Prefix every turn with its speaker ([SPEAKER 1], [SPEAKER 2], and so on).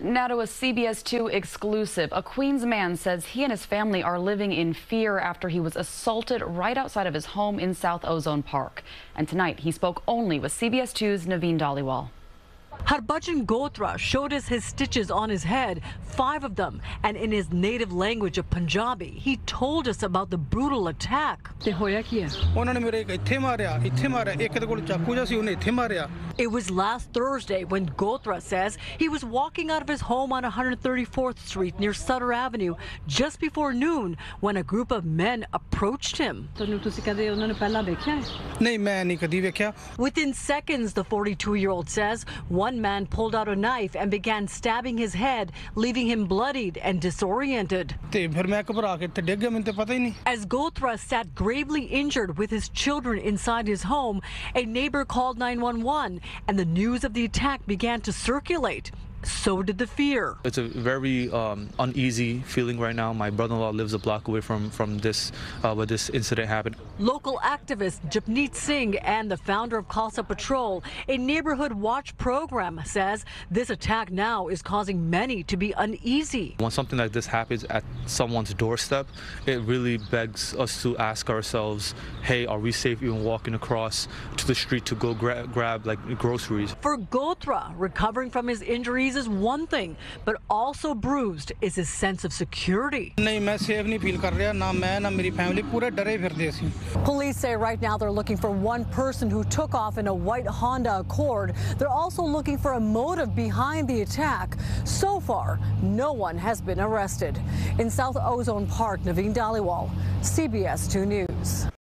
[SPEAKER 1] Now to a CBS 2 exclusive. A Queens man says he and his family are living in fear after he was assaulted right outside of his home in South Ozone Park. And tonight he spoke only with CBS 2's Naveen Dhaliwal.
[SPEAKER 2] Harbhajan Ghotra showed us his stitches on his head, five of them, and in his native language of Punjabi, he told us about the brutal attack. It was last Thursday when Ghotra says he was walking out of his home on 134th Street near Sutter Avenue just before noon when a group of men approached him. Within seconds, the 42 year old says, one one man pulled out a knife and began stabbing his head, leaving him bloodied and disoriented. As Ghotra sat gravely injured with his children inside his home, a neighbor called 911 and the news of the attack began to circulate. So did the fear.
[SPEAKER 3] It's a very um, uneasy feeling right now. My brother-in-law lives a block away from from this uh, where this incident happened.
[SPEAKER 2] Local activist Japneet Singh and the founder of Khalsa Patrol, a neighborhood watch program, says this attack now is causing many to be uneasy.
[SPEAKER 3] When something like this happens at someone's doorstep, it really begs us to ask ourselves, hey, are we safe even walking across to the street to go gra- grab like groceries?
[SPEAKER 2] For Ghotra, recovering from his injuries is one thing, but also bruised is his sense of security. Police say right now they're looking for one person who took off in a white Honda Accord. They're also looking for a motive behind the attack. So far, no one has been arrested. In South Ozone Park, Naveen Dhaliwal, CBS 2 News.